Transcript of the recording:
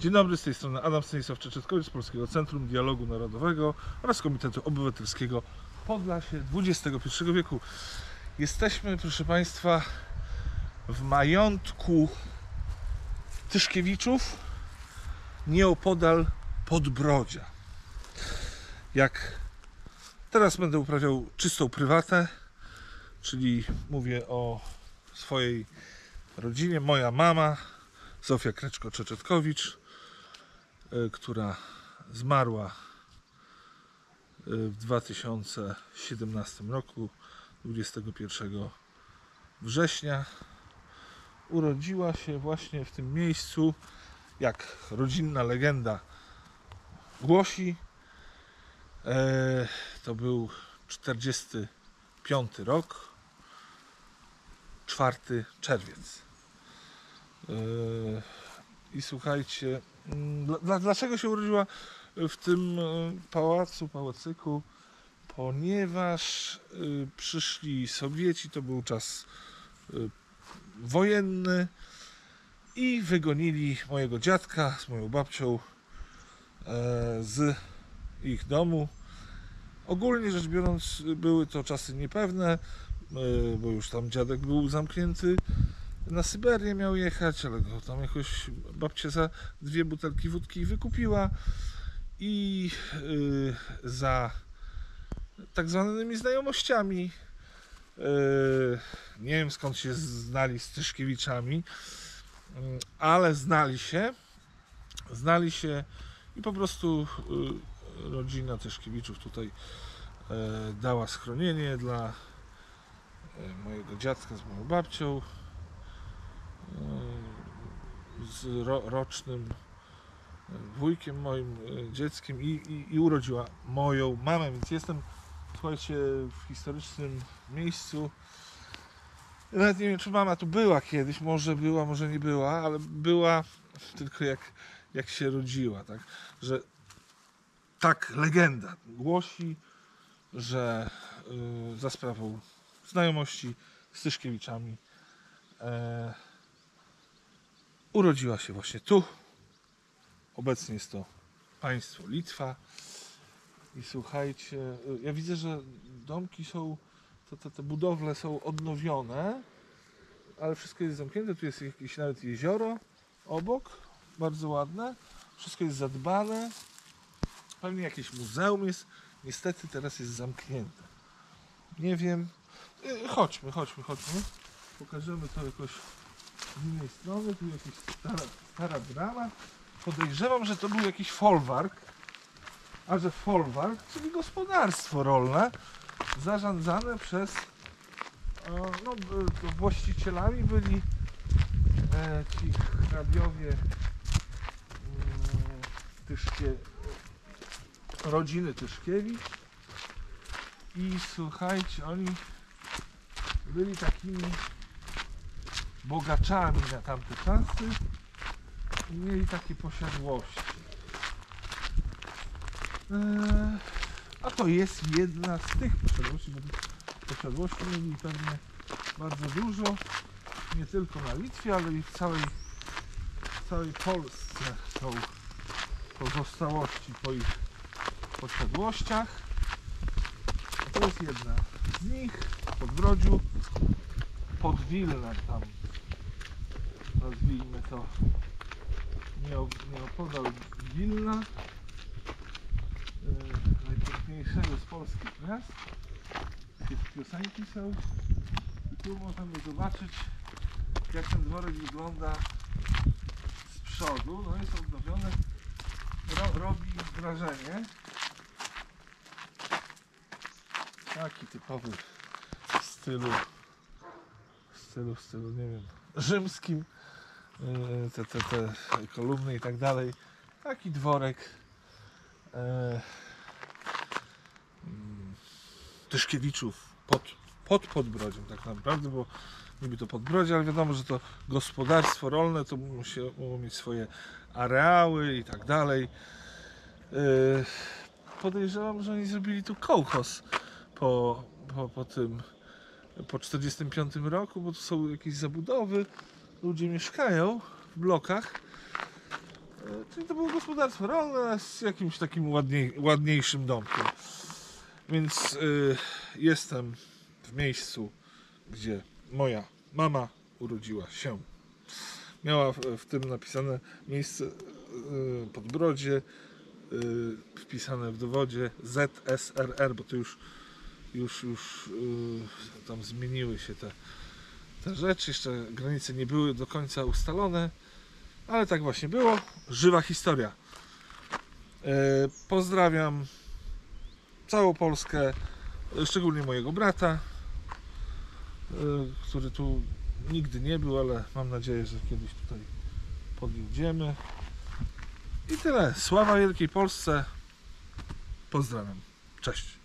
Dzień dobry, z tej strony Adam Stanisław Czeczetkowicz z Polskiego Centrum Dialogu Narodowego oraz Komitetu Obywatelskiego Podlasie XXI wieku. Jesteśmy, proszę Państwa, w majątku Tyszkiewiczów nieopodal Podbrodzia. Jak teraz będę uprawiał czystą prywatę, czyli mówię o swojej rodzinie, moja mama, Zofia Kreczko-Czeczetkowicz, która zmarła y, w 2017 roku, 21 września. Urodziła się właśnie w tym miejscu, jak rodzinna legenda głosi. E, To był 45 rok, 4 czerwiec. I słuchajcie, dla- dla, dlaczego się urodziła w tym e, pałacu, pałacyku? Ponieważ y, przyszli Sowieci, to był czas y, wojenny i wygonili mojego dziadka z moją babcią e, z ich domu. Ogólnie rzecz biorąc, były to czasy niepewne, e, bo już tam dziadek był zamknięty na Syberię miał jechać, ale go tam jakoś babcia za dwie butelki wódki wykupiła i y, za tak zwanymi znajomościami y, nie wiem skąd się znali z Tyszkiewiczami, y, ale znali się znali się i po prostu y, rodzina Tyszkiewiczów tutaj y, dała schronienie dla y, mojego dziadka z moją babcią z ro, rocznym wujkiem moim e, dzieckiem i, i, i urodziła moją mamę, więc jestem słuchajcie w historycznym miejscu. Nawet nie wiem czy mama tu była kiedyś, może była, może nie była, ale była tylko jak, jak się rodziła, tak, że tak legenda głosi, że y, za sprawą znajomości z Tyszkiewiczami e, urodziła się właśnie tu. Obecnie jest to państwo Litwa. I słuchajcie, y, ja widzę, że domki są, te, te, te budowle są odnowione, ale wszystko jest zamknięte. Tu jest jakieś nawet jezioro obok, bardzo ładne. Wszystko jest zadbane. Pewnie jakieś muzeum jest. Niestety teraz jest zamknięte. Nie wiem. Y, Chodźmy, chodźmy, chodźmy. Pokażemy to jakoś z innej strony, tu jakaś stara, stara brama. Podejrzewam, że to był jakiś folwark, a że folwark, czyli gospodarstwo rolne, zarządzane przez e, no, to właścicielami byli e, ci hrabiowie mm, Tyszkie, rodziny Tyszkiewicz i słuchajcie, oni byli takimi bogaczami na tamte czasy i mieli takie posiadłości. Eee, a to jest jedna z tych posiadłości, bo posiadłości mieli pewnie bardzo dużo, nie tylko na Litwie, ale i w całej, w całej Polsce są pozostałości po ich posiadłościach. To jest jedna z nich, w Podbrodziu, pod Wilnem tam nazwijmy to nie, nieopodal Wilna yy, najpiękniejszego z polskich miast. Gdzie piosenki są. I tu możemy zobaczyć jak ten dworek wygląda z przodu. No jest odnowiony. Ro, robi wrażenie. Taki typowy w stylu w stylu, w stylu, nie wiem, rzymskim, te, te, te kolumny i tak dalej. Taki dworek e, mm, Tyszkiewiczów pod, pod Podbrodziem tak naprawdę, bo niby to Podbrodzie, ale wiadomo, że to gospodarstwo rolne, to musi mogło mieć swoje areały i tak dalej. E, podejrzewam, że oni zrobili tu kołchoz po, po, po tym po 45 roku, bo tu są jakieś zabudowy, ludzie mieszkają w blokach. E, Czyli to było gospodarstwo rolne z jakimś takim ładniej, ładniejszym domkiem. Więc y, jestem w miejscu, gdzie moja mama urodziła się. Miała w, w tym napisane miejsce y, pod brodzie, wpisane w dowodzie ZSRR, bo to już, już, już tam zmieniły się te, te rzeczy. Jeszcze granice nie były do końca ustalone, ale tak właśnie było. Żywa historia. E, Pozdrawiam całą Polskę, szczególnie mojego brata, e, który tu nigdy nie był, ale mam nadzieję, że kiedyś tutaj podjedziemy. I tyle. Sława Wielkiej Polsce. Pozdrawiam. Cześć.